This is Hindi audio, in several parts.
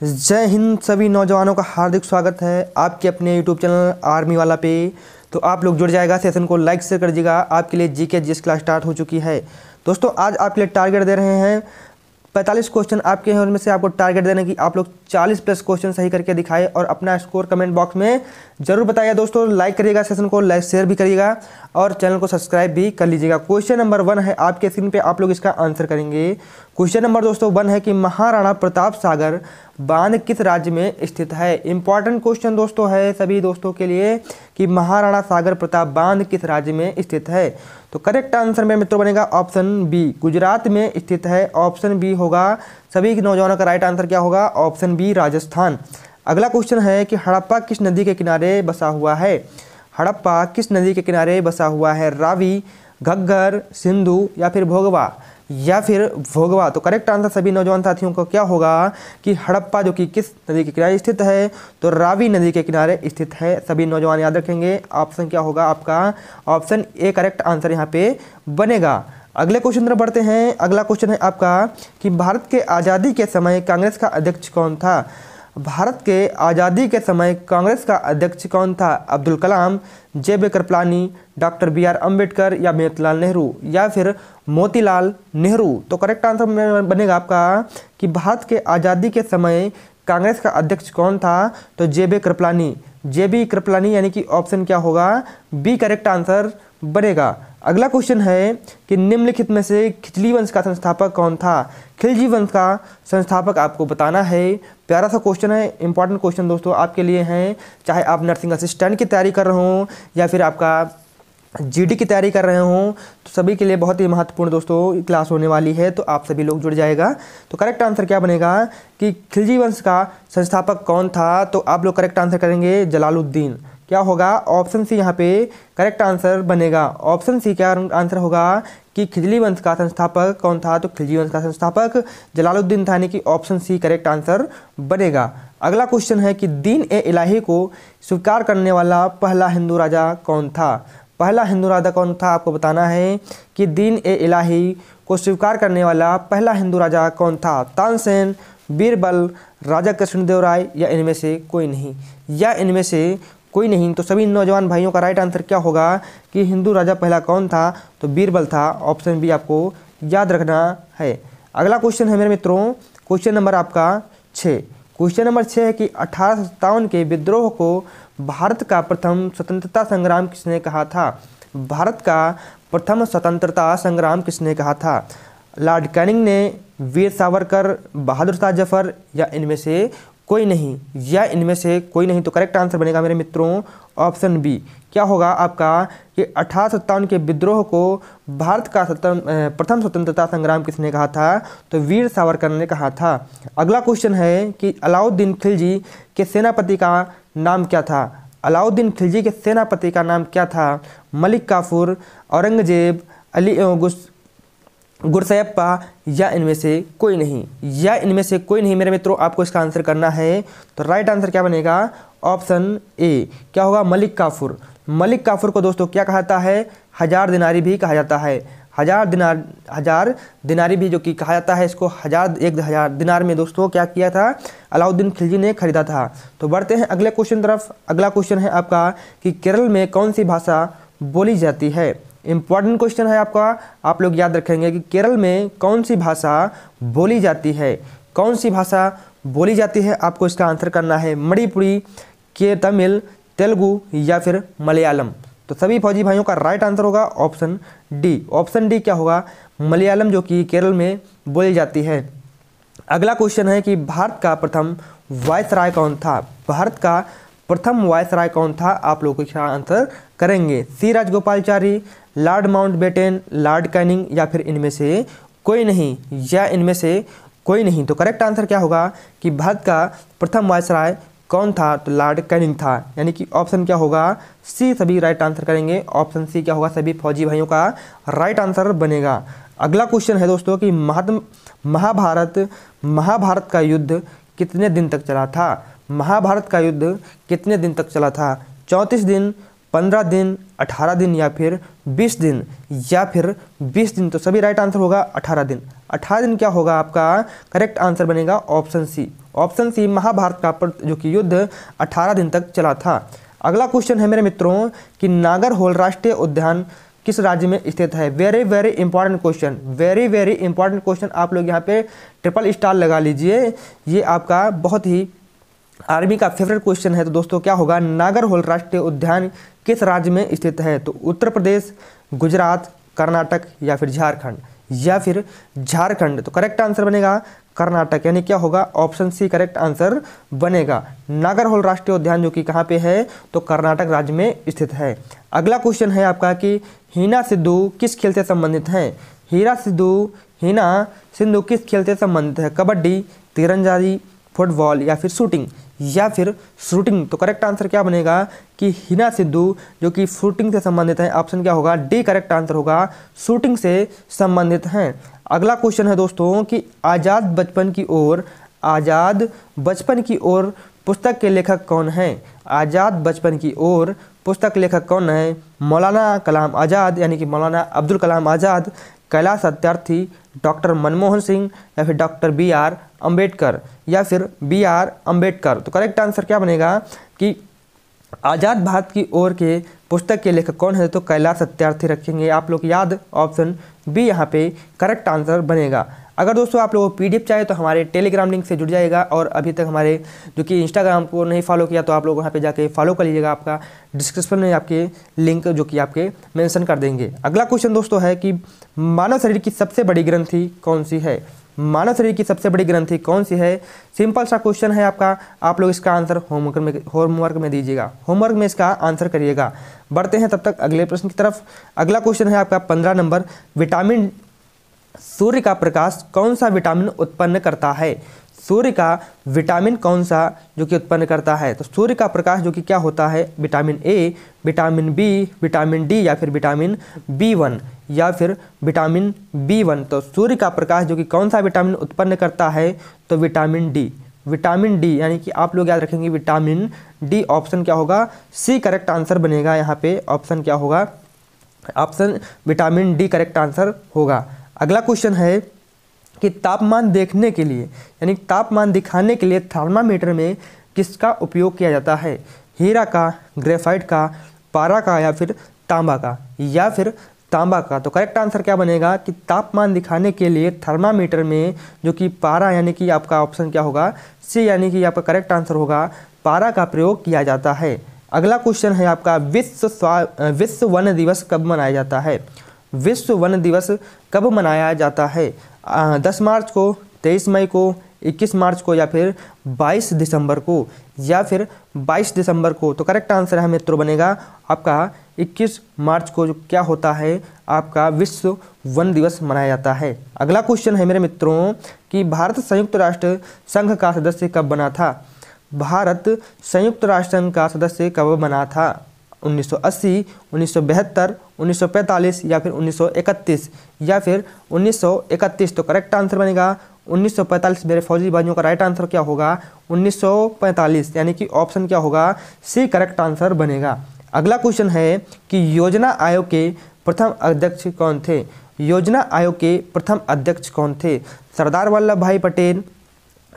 जय हिंद सभी नौजवानों का हार्दिक स्वागत है आपके अपने यूट्यूब चैनल आर्मी वाला पे। तो आप लोग जुड़ जाएगा सेशन को लाइक शेयर कर दीजिएगा। आपके लिए जी के क्लास स्टार्ट हो चुकी है। दोस्तों, आज आपके लिए टारगेट दे रहे हैं पैंतालीस क्वेश्चन आपके हैं, उनमें से आपको टारगेट देने की आप लोग चालीस प्लस क्वेश्चन सही करके दिखाए और अपना स्कोर कमेंट बॉक्स में ज़रूर बताइए दोस्तों। लाइक करिएगा सेशन को लाइक शेयर भी करिएगा और चैनल को सब्सक्राइब भी कर लीजिएगा। क्वेश्चन नंबर वन है आपके स्क्रीन पे, आप लोग इसका आंसर करेंगे। क्वेश्चन नंबर दोस्तों वन है कि महाराणा प्रताप सागर बाँध किस राज्य में स्थित है? इंपॉर्टेंट क्वेश्चन दोस्तों है सभी दोस्तों के लिए कि महाराणा सागर प्रताप बाँध किस राज्य में स्थित है? तो करेक्ट आंसर में मित्रों बनेगा ऑप्शन बी गुजरात में स्थित है ऑप्शन बी होगा, सभी नौजवानों का राइट आंसर क्या होगा? Option B Rajasthan. अगला क्वेश्चन है कि हड़प्पा किस नदी के किनारे बसा हुआ है? हड़प्पा किस नदी के किनारे बसा हुआ है? रावी, घग्गर, सिंधु या फिर भोगवा? या फिर भोगवा। तो करेक्ट आंसर सभी नौजवान साथियों को क्या होगा कि हड़प्पा, जो कि किस नदी के किनारे स्थित है तो रावी नदी के किनारे स्थित है। सभी नौजवान याद रखेंगे ऑप्शन क्या होगा आपका? ऑप्शन ए करेक्ट आंसर यहाँ पे बनेगा। अगले क्वेश्चन तरफ़ बढ़ते हैं। अगला क्वेश्चन है आपका कि भारत के आज़ादी के समय कांग्रेस का अध्यक्ष कौन था? भारत के आज़ादी के समय कांग्रेस का अध्यक्ष कौन था? Abdul Kalam J B Kripalani, doctor B R Ambedkar या मोतीलाल नेहरू या फिर मोतीलाल नेहरू? तो करेक्ट आंसर बनेगा आपका कि भारत के आज़ादी के समय कांग्रेस का अध्यक्ष कौन था? तो J B Kripalani. J B Kripalani यानी कि ऑप्शन क्या होगा? बी करेक्ट आंसर बनेगा। अगला क्वेश्चन है कि निम्नलिखित में से खिचली वंश का संस्थापक कौन था? खिलजी वंश का संस्थापक आपको बताना है। प्यारा सा क्वेश्चन है इंपॉर्टेंट क्वेश्चन दोस्तों आपके लिए हैं। चाहे आप नर्सिंग असिस्टेंट की तैयारी कर रहे हो या फिर आपका जीडी की तैयारी कर रहे हो तो सभी के लिए बहुत ही महत्वपूर्ण दोस्तों क्लास होने वाली है तो आप सभी लोग जुड़ जाएगा। तो करेक्ट आंसर क्या बनेगा कि खिलजी वंश का संस्थापक कौन था? तो आप लोग करेक्ट आंसर करेंगे, जलालुद्दीन। क्या होगा? ऑप्शन सी यहाँ पे करेक्ट आंसर बनेगा। ऑप्शन सी क्या आंसर होगा कि खिजली वंश का संस्थापक कौन था? तो खिलजी वंश का संस्थापक जलालुद्दीन था यानी कि ऑप्शन सी करेक्ट आंसर बनेगा। अगला क्वेश्चन है कि दीन ए इलाही को स्वीकार करने वाला पहला हिंदू राजा कौन था? पहला हिंदू राजा कौन था? आपको बताना है कि दीन ए इलाही को स्वीकार करने वाला पहला हिंदू राजा कौन था? तानसेन बीरबल, राजा कृष्णदेव राय या इनमें से कोई नहीं। या इनमें से कोई नहीं तो सभी नौजवान भाइयों का राइट आंसर क्या होगा कि हिंदू राजा पहला कौन था? तो बीरबल था। ऑप्शन बी आपको याद रखना है। अगला क्वेश्चन है मेरे मित्रों क्वेश्चन नंबर आपका छः क्वेश्चन नंबर छः है कि अठारह सौ सत्तावन के विद्रोह को भारत का प्रथम स्वतंत्रता संग्राम किसने कहा था? भारत का प्रथम स्वतंत्रता संग्राम किसने कहा था? लॉर्ड कैनिंग ने, वीर सावरकर, बहादुर शाह ज़फ़र या इनमें से कोई नहीं, या इनमें से कोई नहीं तो करेक्ट आंसर बनेगा मेरे मित्रों ऑप्शन बी क्या होगा आपका कि अठारह सत्तावन के विद्रोह को भारत का प्रथम स्वतंत्रता संग्राम किसने कहा था? तो वीर सावरकर ने कहा था। अगला क्वेश्चन है कि अलाउद्दीन खिलजी के सेनापति का नाम क्या था? अलाउद्दीन खिलजी के सेनापति का नाम क्या था? मलिक काफूर, औरंगज़ेब, अली गुरसैप्पा या इनमें से कोई नहीं। या इनमें से कोई नहीं, मेरे मित्रों, आपको इसका आंसर करना है। तो राइट आंसर क्या बनेगा? ऑप्शन ए क्या होगा? मलिक काफुर। मलिक काफुर को दोस्तों, क्या कहा जाता है? हज़ार दिनारी भी कहा जाता है। हज़ार दिनार, हज़ार दिनारी भी जो कि कहा जाता है, इसको हज़ार, एक हज़ार दिनार में दोस्तों, क्या किया था? अलाउद्दीन खिलजी ने खरीदा था। तो बढ़ते हैं अगले क्वेश्चन तरफ़। अगला क्वेश्चन है आपका कि केरल में कौन सी भाषा बोली जाती है? इंपॉर्टेंट क्वेश्चन है आपका। आप लोग याद रखेंगे कि केरल में कौन सी भाषा बोली जाती है? कौन सी भाषा बोली जाती है? आपको इसका आंसर करना है मणिपुरी, के तमिल, तेलुगु या फिर मलयालम। तो सभी फौजी भाइयों का राइट आंसर होगा ऑप्शन डी ऑप्शन डी क्या होगा? मलयालम जो कि केरल में बोली जाती है। अगला क्वेश्चन है कि भारत का प्रथम वायस राय कौन था? भारत का प्रथम वायस राय कौन था? आप लोग इसका आंसर करेंगे। C Rajagopalachari Lord Mountbatten, Lord Canning या फिर इनमें से कोई नहीं, या इनमें से कोई नहीं। तो करेक्ट आंसर क्या होगा कि भारत का प्रथम वायसराय कौन था? तो लॉर्ड कैनिंग था। यानी कि ऑप्शन क्या होगा? सी सभी राइट आंसर करेंगे। ऑप्शन सी क्या होगा? सभी फौजी भाइयों का राइट आंसर बनेगा। अगला क्वेश्चन है दोस्तों कि महात्म, महाभारत महाभारत का युद्ध कितने दिन तक चला था? महाभारत का युद्ध कितने दिन तक चला था? चौंतीस दिन पंद्रह दिन, अठारह दिन या फिर बीस दिन, या फिर बीस दिन तो सभी राइट आंसर होगा अठारह दिन। अठारह दिन क्या होगा आपका? करेक्ट आंसर बनेगा option C option C Mahabharata का जो कि युद्ध अठारह दिन तक चला था। अगला क्वेश्चन है मेरे मित्रों, कि नागर होल राष्ट्रीय उद्यान किस राज्य में स्थित है? Very very important question very very important question आप लोग यहाँ पे ट्रिपल स्टार लगा लीजिए। ये आपका बहुत ही आर्मी का फेवरेट क्वेश्चन है तो दोस्तों, क्या होगा? नागरहोल राष्ट्रीय उद्यान किस राज्य में स्थित है? तो उत्तर प्रदेश, गुजरात, कर्नाटक या फिर झारखंड? या फिर झारखंड? तो करेक्ट आंसर बनेगा कर्नाटक। यानी क्या होगा? ऑप्शन सी करेक्ट आंसर बनेगा। नागरहोल राष्ट्रीय उद्यान जो कि कहाँ पे है? तो कर्नाटक राज्य में स्थित है। अगला क्वेश्चन है आपका कि हीना सिद्धू किस खेल से संबंधित है? हीरा सिद्धू, हीना सिंधु किस खेल से संबंधित है? कबड्डी, तीरंदाजी फुटबॉल या फिर शूटिंग, या फिर शूटिंग। तो करेक्ट आंसर क्या बनेगा कि हिना सिद्धू, जो कि शूटिंग से संबंधित है ऑप्शन क्या होगा? डी करेक्ट आंसर होगा, शूटिंग से संबंधित हैं। अगला क्वेश्चन है दोस्तों कि आज़ाद बचपन की ओर, आज़ाद बचपन की ओर पुस्तक के लेखक कौन हैं? आज़ाद बचपन की ओर पुस्तक लेखक कौन है? मौलाना कलाम आज़ाद, यानी कि मौलाना अब्दुल कलाम आज़ाद कैलाश सत्यार्थी डॉक्टर मनमोहन सिंह या फिर डॉक्टर बी आर अंबेडकर या फिर बी आर अंबेडकर तो करेक्ट आंसर क्या बनेगा कि आज़ाद भारत की ओर के पुस्तक के लेखक कौन है? तो कैलाश सत्यार्थी रखेंगे। आप लोग याद ऑप्शन बी यहाँ पे करेक्ट आंसर बनेगा। अगर दोस्तों आप लोगों को पीडीएफ चाहिए तो हमारे टेलीग्राम लिंक से जुड़ जाएगा और अभी तक हमारे जो कि इंस्टाग्राम को नहीं फॉलो किया तो आप लोग वहाँ पे जाके फॉलो कर लीजिएगा आपका। डिस्क्रिप्शन में आपके लिंक जो कि आपके मेंशन कर देंगे। अगला क्वेश्चन दोस्तों है कि मानव शरीर की सबसे बड़ी ग्रंथि कौन सी है? मानव शरीर की सबसे बड़ी ग्रंथि कौन सी है? सिंपल सा क्वेश्चन है आपका। आप लोग इसका आंसर होमवर्क में होमवर्क में दीजिएगा। होमवर्क में इसका आंसर करिएगा। बढ़ते हैं तब तक अगले प्रश्न की तरफ़। अगला क्वेश्चन है आपका पंद्रह नंबर। विटामिन सूर्य का प्रकाश कौन सा विटामिन उत्पन्न करता है? सूर्य का विटामिन कौन सा जो कि उत्पन्न करता है? तो सूर्य का प्रकाश जो कि क्या होता है? Vitamin A, vitamin B, vitamin D या फिर विटामिन बी वन या फिर विटामिन बी वन। तो सूर्य का प्रकाश जो कि कौन सा विटामिन उत्पन्न करता है? तो विटामिन डी। विटामिन डी, यानी कि आप लोग याद रखेंगे विटामिन डी ऑप्शन क्या होगा? सी करेक्ट आंसर बनेगा यहाँ पे। ऑप्शन क्या होगा? Option vitamin D correct answer होगा। अगला क्वेश्चन है कि तापमान देखने के लिए, यानी तापमान दिखाने के लिए थर्मामीटर में किसका उपयोग किया जाता है? हीरा का, ग्रेफाइट का, पारा का या फिर तांबा का? या फिर तांबा का? तो करेक्ट आंसर क्या बनेगा कि तापमान दिखाने के लिए थर्मामीटर में जो कि पारा, यानी कि आपका ऑप्शन क्या होगा? सी यानी कि आपका करेक्ट आंसर होगा, पारा का प्रयोग किया जाता है। अगला क्वेश्चन है आपका विश्व विश्व वन दिवस कब मनाया जाता है? विश्व वन दिवस कब मनाया जाता है? दस मार्च को, तेईस मई को, इक्कीस मार्च को या फिर बाईस दिसंबर को? या फिर बाईस दिसंबर को? तो करेक्ट आंसर है मित्रों बनेगा, आपका इक्कीस मार्च को जो क्या होता है, आपका विश्व वन दिवस मनाया जाता है। अगला क्वेश्चन है मेरे मित्रों, कि भारत संयुक्त राष्ट्र संघ का सदस्य कब बना था? भारत संयुक्त राष्ट्र संघ का सदस्य कब बना था? 1980, 1972, 1945 या फिर 1931 या फिर 1931 तो करेक्ट आंसर बनेगा। 1945 मेरे फौजी बाजियों का राइट आंसर क्या होगा? 1945 यानी कि ऑप्शन क्या होगा? सी करेक्ट आंसर बनेगा। अगला क्वेश्चन है कि योजना आयोग के प्रथम अध्यक्ष कौन थे? योजना आयोग के प्रथम अध्यक्ष कौन थे? Sardar Vallabhbhai Patel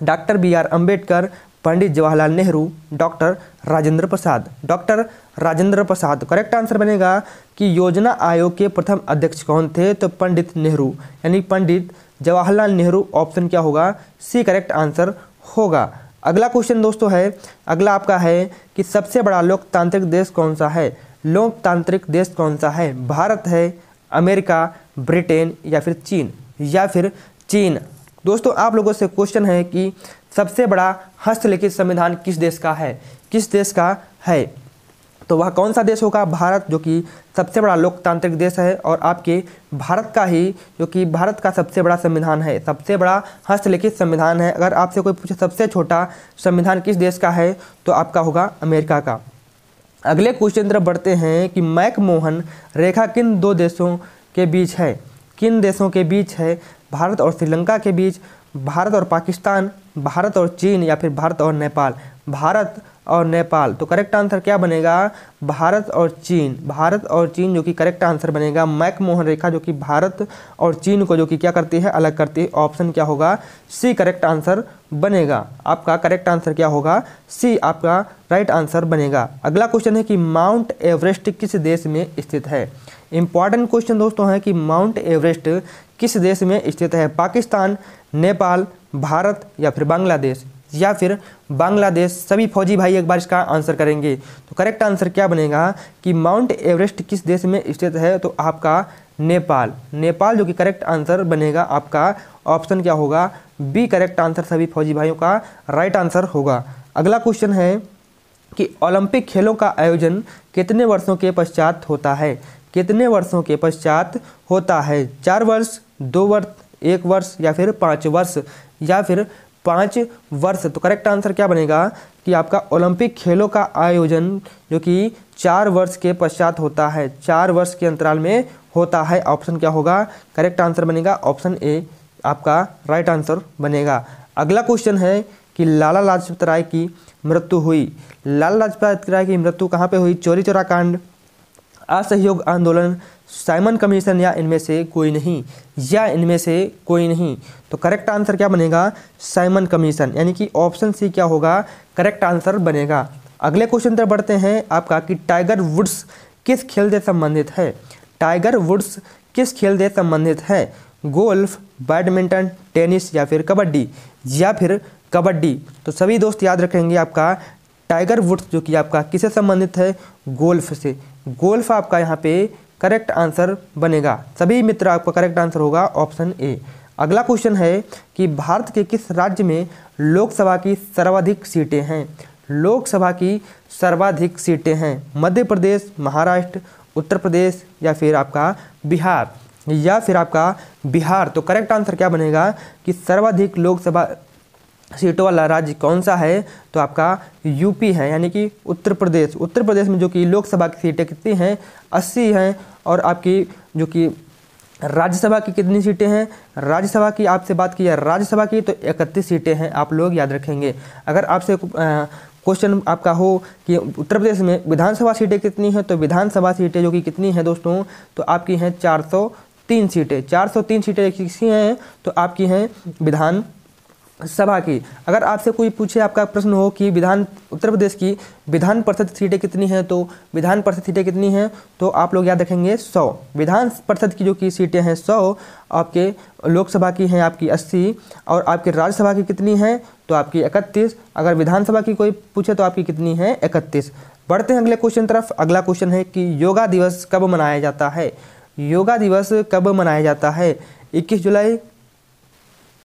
doctor B R Ambedkar Pandit Jawaharlal Nehru doctor Rajendra Prasad. Doctor Rajendra Prasad. Correct answer बनेगा कि योजना आयोग के प्रथम अध्यक्ष कौन थे? तो पंडित नेहरू। यानी पंडित जवाहरलाल नेहरू ऑप्शन क्या होगा? सी करेक्ट आंसर होगा। अगला क्वेश्चन दोस्तों है, अगला आपका है कि सबसे बड़ा लोकतांत्रिक देश कौन सा है? लोकतांत्रिक देश कौन सा है? भारत है, अमेरिका, ब्रिटेन या फिर चीन? या फिर चीन। दोस्तों, आप लोगों से क्वेश्चन है कि सबसे बड़ा हस्तलिखित संविधान किस देश का है? किस देश का है? तो वह कौन सा देश होगा? भारत, जो कि सबसे बड़ा लोकतांत्रिक देश है और आपके भारत का ही, जो कि भारत का सबसे बड़ा संविधान है, सबसे बड़ा हस्तलिखित संविधान है। अगर आपसे कोई पूछे सबसे छोटा संविधान किस देश का है तो आपका होगा अमेरिका का। अगले क्वेश्चन तरफ़ बढ़ते हैं कि मैक मोहन रेखा किन दो देशों के बीच है? किन देशों के बीच है? भारत और श्रीलंका के बीच, भारत और पाकिस्तान, भारत और चीन या फिर भारत और नेपाल? भारत और नेपाल। तो करेक्ट आंसर क्या बनेगा? भारत और चीन। भारत और चीन जो कि करेक्ट आंसर बनेगा। मैक मोहन रेखा जो कि भारत और चीन को जो कि क्या करती है? अलग करती है। ऑप्शन क्या होगा? सी करेक्ट आंसर बनेगा। आपका करेक्ट आंसर क्या होगा? सी आपका राइट आंसर बनेगा। अगला क्वेश्चन है कि माउंट एवरेस्ट किस देश में स्थित है? इंपॉर्टेंट क्वेश्चन दोस्तों है कि माउंट एवरेस्ट किस देश में स्थित है? पाकिस्तान, नेपाल, भारत या फिर बांग्लादेश? या फिर बांग्लादेश, सभी फौजी भाई एक बार इसका आंसर करेंगे। तो करेक्ट आंसर क्या बनेगा कि माउंट एवरेस्ट किस देश में स्थित है? तो आपका नेपाल। नेपाल जो कि करेक्ट आंसर बनेगा, आपका ऑप्शन क्या होगा? बी करेक्ट आंसर सभी फौजी भाइयों का राइट आंसर होगा। अगला क्वेश्चन है कि ओलंपिक खेलों का आयोजन कितने वर्षों के पश्चात होता है? कितने वर्षों के पश्चात होता है? चार वर्ष, दो वर्ष, एक वर्ष या फिर पाँच वर्ष या फिर पाँच वर्ष। तो करेक्ट आंसर क्या बनेगा कि आपका ओलंपिक खेलों का आयोजन जो कि चार वर्ष के पश्चात होता है, चार वर्ष के अंतराल में होता है। ऑप्शन क्या होगा? करेक्ट आंसर बनेगा। ऑप्शन ए आपका राइट आंसर बनेगा। अगला क्वेश्चन है कि लाला लाजपत राय की मृत्यु हुई। लाला लाजपत राय की मृत्यु कहाँ पे हुई? चोरी चोरा कांड असहयोग आंदोलन साइमन कमीशन या इनमें से कोई नहीं, या इनमें से कोई नहीं। तो करेक्ट आंसर क्या बनेगा? साइमन कमीशन, यानी कि ऑप्शन सी क्या होगा? करेक्ट आंसर बनेगा। अगले क्वेश्चन तरफ़ बढ़ते हैं आपका कि टाइगर वुड्स किस खेल से संबंधित है? टाइगर वुड्स किस खेल से संबंधित है? गोल्फ, बैडमिंटन, टेनिस या फिर कबड्डी, या फिर कबड्डी। तो सभी दोस्त याद रखेंगे आपका टाइगर वुड्स जो कि आपका किससे संबंधित है? गोल्फ से। गोल्फ आपका यहाँ पे करेक्ट आंसर बनेगा। सभी मित्र, आपका करेक्ट आंसर होगा ऑप्शन ए। अगला क्वेश्चन है कि भारत के किस राज्य में लोकसभा की सर्वाधिक सीटें हैं? लोकसभा की सर्वाधिक सीटें हैं मध्य प्रदेश, महाराष्ट्र, उत्तर प्रदेश या फिर आपका बिहार? या फिर आपका बिहार? तो करेक्ट आंसर क्या बनेगा कि सर्वाधिक लोकसभा सीटों वाला राज्य कौन सा है? तो आपका यूपी है, यानी कि उत्तर प्रदेश। उत्तर प्रदेश में जो कि लोकसभा की सीटें कितनी हैं? अस्सी हैं। और आपकी जो कि राज्यसभा की कितनी सीटें हैं? राज्यसभा की आपसे बात की है, राज्यसभा की तो इकतीस सीटें हैं, आप लोग याद रखेंगे। अगर आपसे क्वेश्चन आपका हो कि उत्तर प्रदेश में विधानसभा सीटें कितनी हैं तो विधानसभा सीटें जो कि कितनी हैं दोस्तों? तो आपकी हैं चार सौ तीन सीटें। चार सौ तीन सीटें किसी हैं? तो आपकी हैं विधान सभा की। अगर आपसे कोई पूछे, आपका प्रश्न हो कि विधान, उत्तर प्रदेश की विधान परिषद सीटें कितनी हैं तो विधान परिषद सीटें कितनी हैं तो आप लोग याद रखेंगे सौ। विधान परिषद की जो की सीटें हैं सौ, आपके लोकसभा की हैं आपकी अस्सी और आपके राज्यसभा की कितनी हैं तो आपकी इकतीस। अगर विधानसभा की कोई पूछे तो आपकी कितनी है? इकतीस। बढ़ते हैं अगले क्वेश्चन तरफ़। अगला क्वेश्चन है कि योगा दिवस कब मनाया जाता है? योगा दिवस कब मनाया जाता है? इक्कीस जुलाई